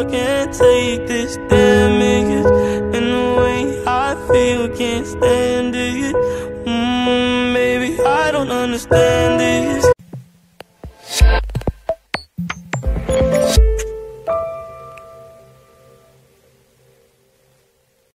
I can't take this damage And the way I feel can't stand it. Mm, Maybe I don't understand this.